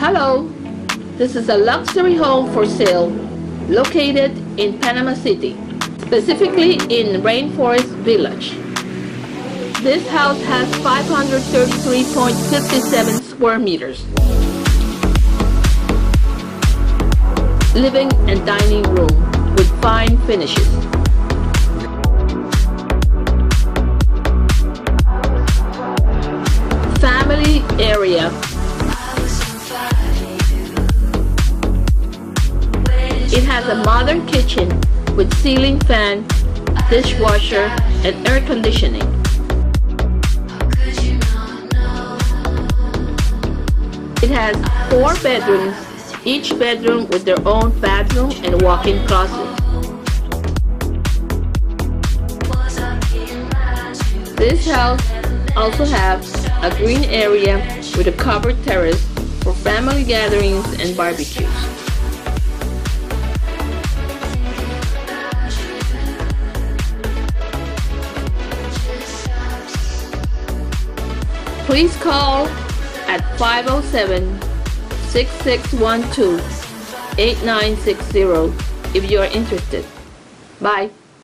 Hello, this is a luxury home for sale located in Panama City, specifically in Rainforest Village. This house has 533.57 square meters. Living and dining room with fine finishes. Family area It has a modern kitchen with ceiling fan, dishwasher, and air conditioning. It has four bedrooms, each bedroom with their own bathroom and walk-in closet. This house also has a green area with a covered terrace for family gatherings and barbecues. Please call at 507-6612-8960 if you are interested. Bye.